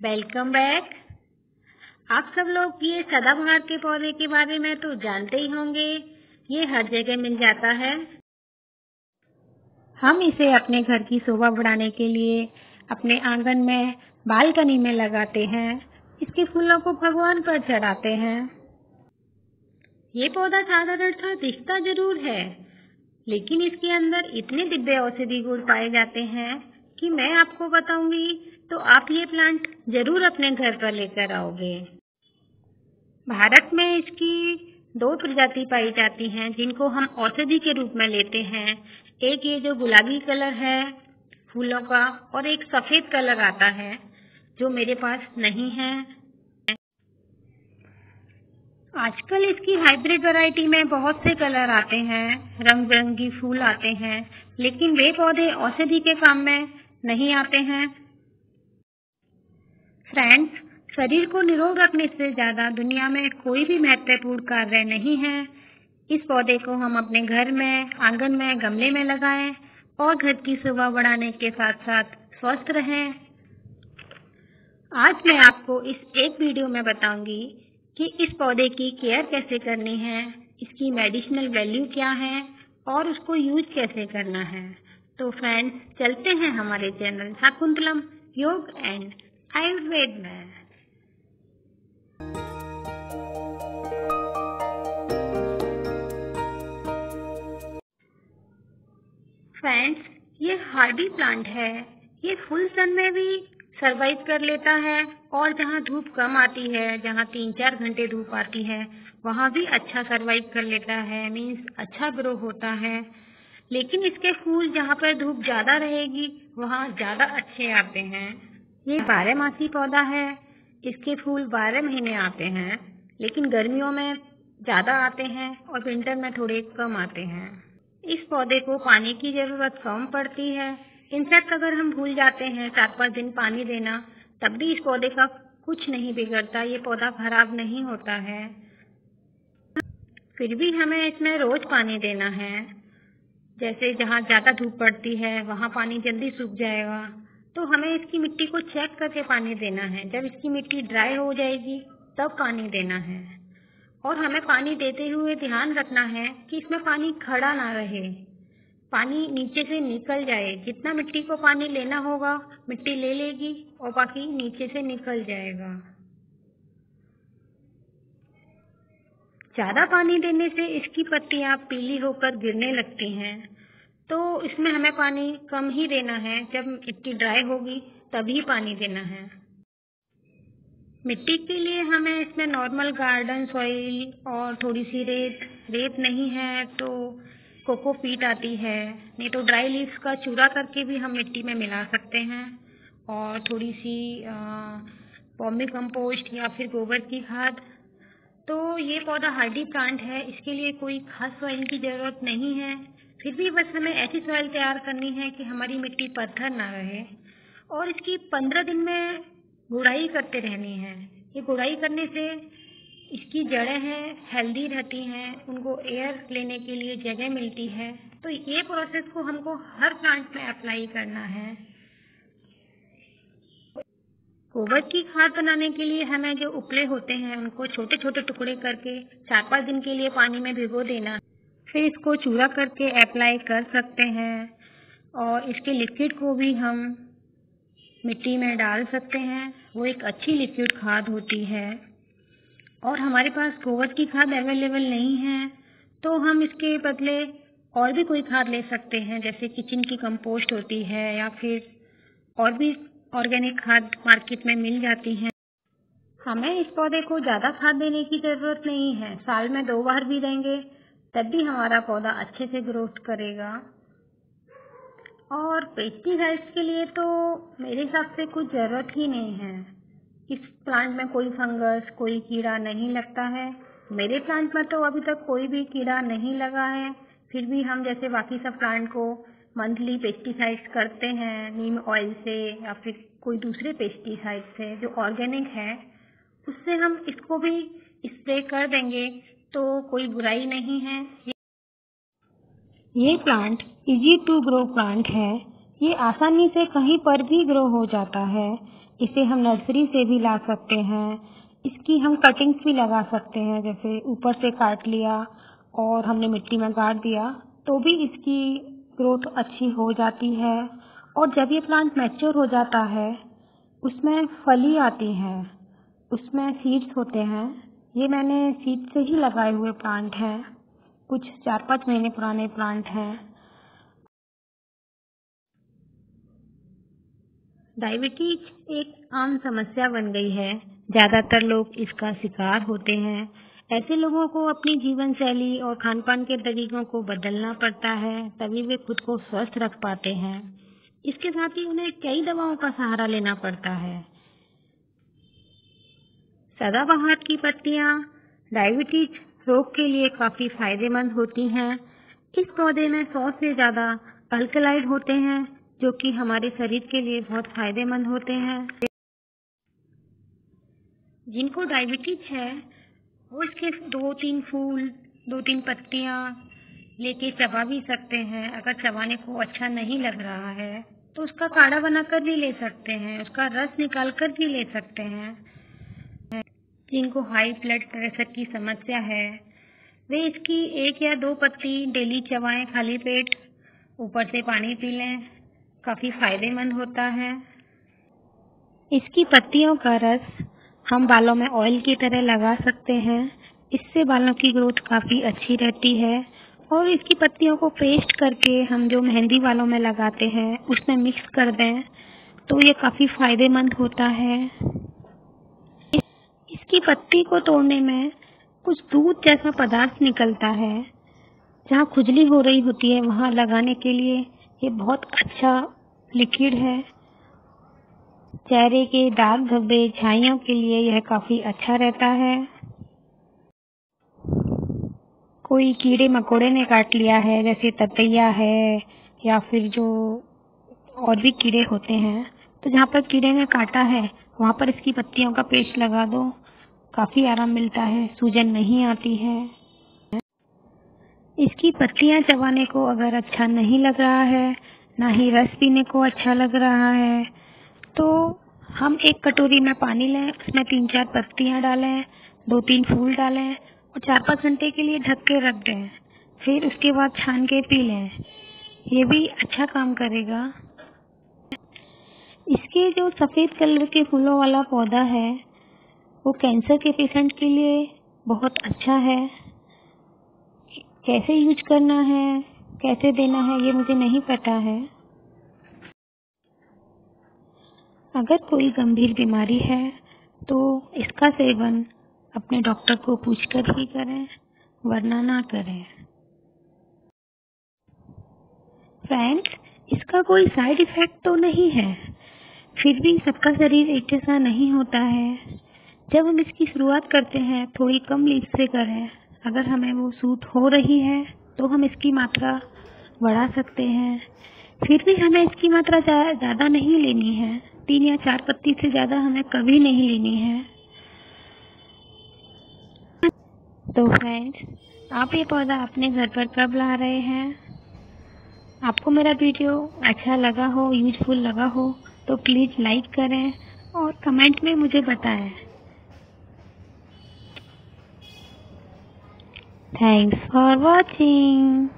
Welcome back आप सब लोग ये सदाबहार के पौधे के बारे में तो जानते ही होंगे। ये हर जगह मिल जाता है। हम इसे अपने घर की शोभा बढ़ाने के लिए अपने आँगन में, बालकनी में लगाते हैं। इसके फूलों को भगवान पर चढ़ाते हैं। ये पौधा साधारणतः दिखता ज़रूर है, लेकिन इसके अंदर इतने दिव्य औषधि गुण पाए जाते हैं। कि मैं आपको बताऊँगी तो आप ये प्लांट ज़रूर अपने घर पर लेकर आओगे। भारत में इसकी दो प्रजाति पाई जाती हैं, जिनको हम औषधि के रूप में लेते हैं। एक ये जो गुलाबी कलर है फूलों का, और एक सफ़ेद कलर आता है, जो मेरे पास नहीं है। आजकल इसकी हाइब्रिड वैरायटी में बहुत से कलर आते हैं रंग बिरंगी फूल आते हैं, लेकिन वे पौधे औषधि के काम में नहीं आते हैं। फ्रेंड्स शरीर को निरोग रखने से ज़्यादा दुनिया में कोई भी महत्वपूर्ण कार्य नहीं है। इस पौधे को हम अपने घर में, आँगन में, गमले में लगाएँ और घर की शोभा बढ़ाने के साथ साथ स्वस्थ रहें। आज मैं आपको इस एक वीडियो में बताऊँगी कि इस पौधे की केयर कैसे करनी है, इसकी मेडिसिनल वैल्यू क्या है और उसको यूज़ कैसे करना है। तो फ्रेंड्स चलते हैं हमारे चैनल शाकुंतलम, योग एंड आयुर्वेद में। फ्रेंड्स ये हार्डी प्लांट है। ये फुल सन में भी सरवाइव कर लेता है और जहाँ धूप कम आती है, जहाँ तीन चार घंटे धूप आती है, वहाँ भी अच्छा सरवाइव कर लेता है मीन्स अच्छा ग्रो होता है। लेकिन इसके फूल जहाँ पर धूप ज़्यादा रहेगी, वहाँ ज़्यादा अच्छे आते हैं। ये बारह मासी पौधा है। इसके फूल बारह महीने आते हैं, लेकिन गर्मियों में ज़्यादा आते हैं और विंटर में थोड़े कम आते हैं। इस पौधे को पानी की ज़रूरत कम पड़ती है। इनफैक्ट अगर हम भूल जाते हैं चार पाँच दिन पानी देना, तब भी इस पौधे का कुछ नहीं बिगड़ता, ये पौधा खराब नहीं होता है। फिर भी हमें इसमें रोज पानी देना है। जैसे जहाँ ज़्यादा धूप पड़ती है, वहाँ पानी जल्दी सूख जाएगा। तो हमें इसकी मिट्टी को चेक करके पानी देना है। जब इसकी मिट्टी ड्राई हो जाएगी, तब पानी देना है। और हमें पानी देते हुए ध्यान रखना है कि इसमें पानी खड़ा ना रहे। पानी नीचे से निकल जाए। जितना मिट्टी को पानी लेना होगा, मिट्टी ले लेगी और बाकी नीचे से निकल जाएगा। ज़्यादा पानी देने से इसकी पत्तियाँ पीली होकर गिरने लगती हैं। तो इसमें हमें पानी कम ही देना है। जब मिट्टी ड्राई होगी, तभी पानी देना है। मिट्टी के लिए हमें इसमें नॉर्मल गार्डन सॉइल और थोड़ी सी रेत रेत नहीं है तो कोको पीट आती है। नहीं तो ड्राई लीव्स का चूरा करके भी हम मिट्टी में मिला सकते हैं। और थोड़ी सी पॉमी कंपोस्ट या फिर गोबर की खाद तो ये पौधा हार्डी प्लांट है, इसके लिए कोई खास सॉइल की ज़रूरत नहीं है। फिर भी बस हमें ऐसी सॉइल तैयार करनी है कि हमारी मिट्टी पत्थर ना रहे और इसकी पंद्रह दिन में गुड़ाई करते रहनी है। ये गुड़ाई करने से इसकी जड़ें हैं हेल्दी रहती हैं, उनको एयर लेने के लिए जगह मिलती है। तो ये प्रोसेस को हमको हर प्लांट में अप्लाई करना है। गोबर की खाद बनाने के लिए हमें जो उपले होते हैं, उनको छोटे छोटे टुकड़े करके चार पाँच दिन के लिए पानी में भिगो देना। फिर इसको चूरा करके अप्लाई कर सकते हैं और इसके लिक्विड को भी हम मिट्टी में डाल सकते हैं। वो एक अच्छी लिक्विड खाद होती है। और हमारे पास गोबर की खाद अवेलेबल नहीं है तो हम इसके बदले और भी कोई खाद ले सकते हैं, जैसे किचन की कंपोस्ट होती है या फिर और भी ऑर्गेनिक खाद मार्केट में मिल जाती हैं। हमें इस पौधे को ज़्यादा खाद देने की ज़रूरत नहीं है। साल में दो बार भी देंगे, तब भी हमारा पौधा अच्छे से ग्रोथ करेगा। और पेस्टिसाइड्स के लिए तो मेरे हिसाब से कुछ ज़रूरत ही नहीं है। इस प्लांट में कोई फंगस कोई कीड़ा नहीं लगता है। मेरे प्लांट में तो अभी तक कोई भी कीड़ा नहीं लगा है। फिर भी हम जैसे बाकी सब प्लांट को मंथली पेस्टिसाइड्स करते हैं नीम ऑयल से या फिर कोई दूसरे पेस्टिसाइड से जो ऑर्गेनिक है, उससे हम इसको भी स्प्रे कर देंगे तो कोई बुराई नहीं है। ये plant easy to grow plant है। ये आसानी से कहीं पर भी ग्रो हो जाता है। इसे हम नर्सरी से भी ला सकते हैं। इसकी हम कटिंग्स भी लगा सकते हैं, जैसे ऊपर से काट लिया और हमने मिट्टी में गाड़ दिया तो भी इसकी ग्रोथ अच्छी हो जाती है और जब ये प्लांट मैच्योर हो जाता है, उसमें फली आती है, उसमें सीड्स होते हैं। ये मैंने सीड से ही लगाए हुए प्लांट हैं। कुछ चार पाँच महीने पुराने प्लांट हैं। डायबिटीज़ एक आम समस्या बन गई है। ज़्यादातर लोग इसका शिकार होते हैं। ऐसे लोगों को अपनी जीवन शैली और खान पान के तरीकों को बदलना पड़ता है, तभी वे खुद को स्वस्थ रख पाते हैं। इसके साथ ही उन्हें कई दवाओं का सहारा लेना पड़ता है। सदाबहार की पत्तियाँ डायबिटीज़ रोग के लिए काफ़ी फ़ायदेमंद होती हैं। इस पौधे में सौ से ज़्यादा अल्कलाइड होते हैं, जो कि हमारे शरीर के लिए बहुत फ़ायदेमंद होते हैं। जिनको डायबिटीज़ है वो इसके दो तीन फूल दो तीन पत्तियाँ लेके चबा भी सकते हैं। अगर चबाने को अच्छा नहीं लग रहा है तो उसका काढ़ा बनाकर भी ले सकते हैं, उसका रस निकाल कर भी ले सकते हैं। जिनको हाई ब्लड प्रेशर की समस्या है, वे इसकी एक या दो पत्ती डेली चबाएँ, खाली पेट, ऊपर से पानी पी लें। काफ़ी फ़ायदेमंद होता है। इसकी पत्तियों का रस हम बालों में ऑयल की तरह लगा सकते हैं। इससे बालों की ग्रोथ काफ़ी अच्छी रहती है। और इसकी पत्तियों को पेस्ट करके हम जो मेहंदी बालों में लगाते हैं, उसमें मिक्स कर दें तो ये काफ़ी फ़ायदेमंद होता है। इसकी पत्ती को तोड़ने में कुछ दूध जैसा पदार्थ निकलता है। जहाँ खुजली हो रही होती है, वहाँ लगाने के लिए ये बहुत अच्छा लिक्विड है। चेहरे के दाग धब्बे झाइयों के लिए यह काफ़ी अच्छा रहता है। कोई कीड़े मकोड़े ने काट लिया है, जैसे ततैया है, या फिर जो और भी कीड़े होते हैं तो जहाँ पर कीड़े ने काटा है, वहाँ पर इसकी पत्तियों का पेस्ट लगा दो। काफ़ी आराम मिलता है, सूजन नहीं आती है। इसकी पत्तियाँ चबाने को अगर अच्छा नहीं लग रहा है, ना ही रस पीने को अच्छा लग रहा है तो हम एक कटोरी में पानी लें, उसमें तीन चार पत्तियाँ डालें, दो तीन फूल डालें और चार पाँच घंटे के लिए ढक के रख दें। फिर उसके बाद छान के पी लें। ये भी अच्छा काम करेगा। इसके जो सफ़ेद कलर के फूलों वाला पौधा है, वो कैंसर के पेशेंट के लिए बहुत अच्छा है। कैसे यूज़ करना है, कैसे देना है, ये मुझे नहीं पता है। अगर कोई गंभीर बीमारी है तो इसका सेवन अपने डॉक्टर को पूछकर ही करें, वरना ना करें। फ्रेंड्स इसका कोई साइड इफ़ेक्ट तो नहीं है। फिर भी सबका शरीर एक जैसा नहीं होता है। जब हम इसकी शुरुआत करते हैं, थोड़ी कम लीव से करें। अगर हमें वो सूट हो रही है तो हम इसकी मात्रा बढ़ा सकते हैं। फिर भी हमें इसकी मात्रा ज़्यादा नहीं लेनी है। तीन या चार पत्ती से ज़्यादा हमें कभी नहीं लेनी है। तो फ्रेंड्स आप ये पौधा अपने घर पर कब ला रहे हैं? आपको मेरा वीडियो अच्छा लगा हो यूजफुल लगा हो तो प्लीज़ लाइक करें और कमेंट में मुझे बताएँ। Thanks for watching.